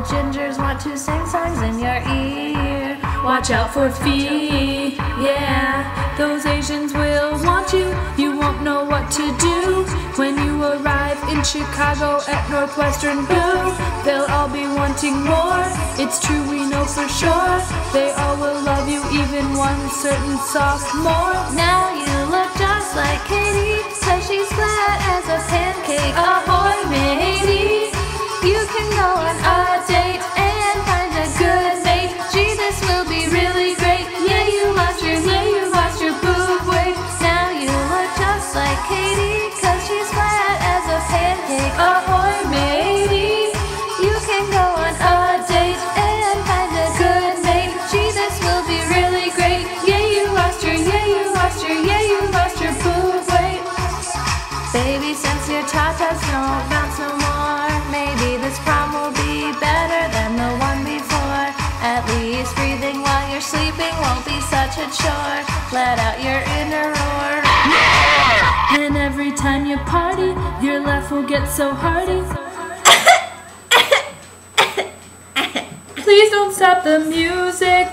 the gingers want to sing songs in your ear. Watch out for Fee, yeah. Those Asians will want you. You won't know what to do when you arrive in Chicago at Northwestern Blue. They'll all be wanting more. It's true, we know for sure. They all will love you, even one certain sophomore. Now really great. Yeah, you lost your, yeah, you lost your boob weight. Now you look just like Katie, cause she's flat as a pancake. Ahoy, matey! You can go on a date and find a good mate. This will be really great. Yeah, you lost your, yeah, you lost your, yeah, you lost your boob weight. Baby, since your tatas don't a chore. Let out your inner roar. And every time you party, your laugh will get so hearty. Please don't stop the music.